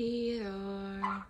Theodore.